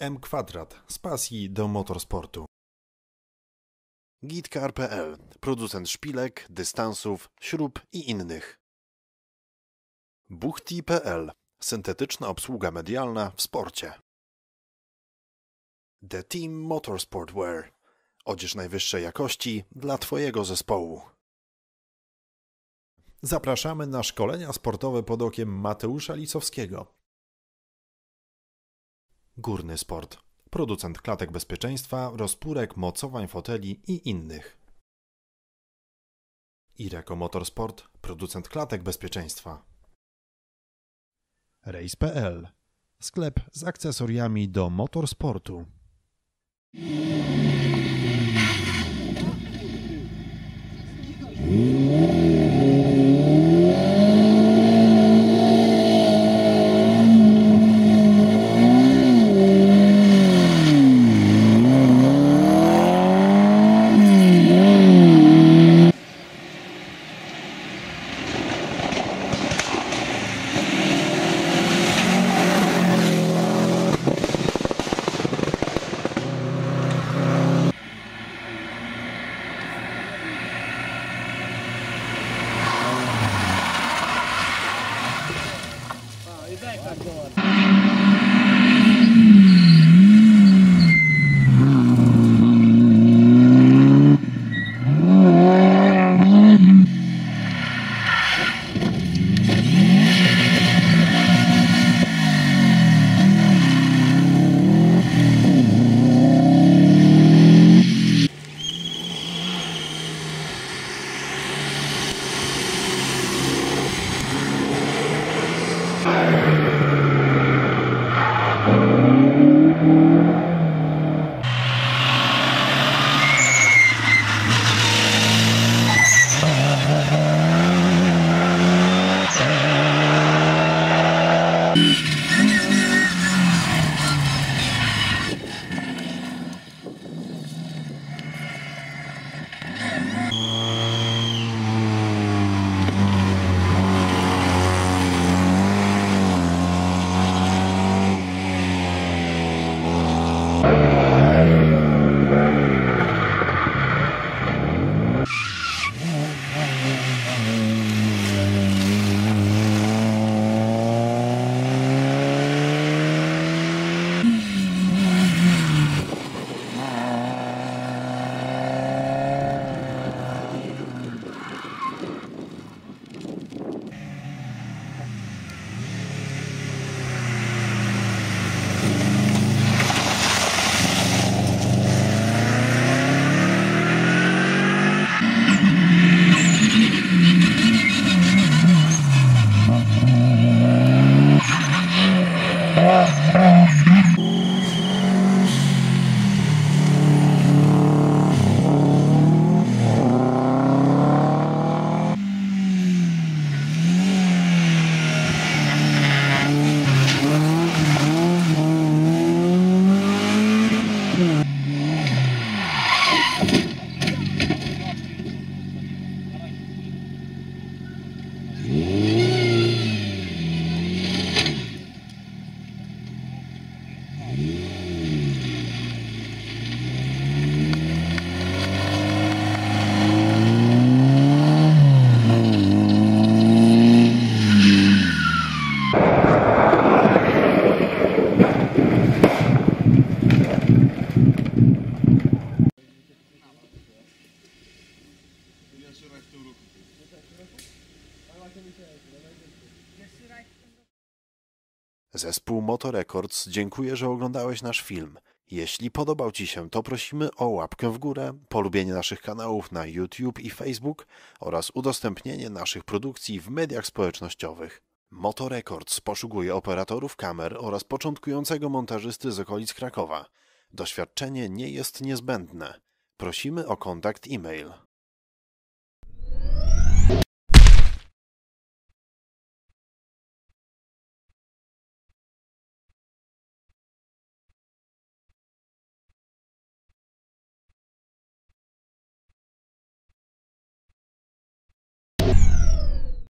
M kwadrat z pasji do motorsportu. Gitcar.pl Producent szpilek, dystansów, śrub i innych. Buchti.pl Syntetyczna obsługa medialna w sporcie. The Team Motorsport Wear Odzież najwyższej jakości dla Twojego zespołu. Zapraszamy na szkolenia sportowe pod okiem Mateusza Licowskiego. Górny Sport. Producent klatek bezpieczeństwa, rozpórek, mocowań foteli i innych. Ireko Motorsport. Producent klatek bezpieczeństwa. Race.pl. Sklep z akcesoriami do motorsportu. Zespół Moto Records dziękuję, że oglądałeś nasz film. Jeśli podobał Ci się, to prosimy o łapkę w górę, polubienie naszych kanałów na YouTube i Facebook oraz udostępnienie naszych produkcji w mediach społecznościowych. Moto Records poszukuje operatorów kamer oraz początkującego montażysty z okolic Krakowa. Doświadczenie nie jest niezbędne. Prosimy o kontakt e-mail.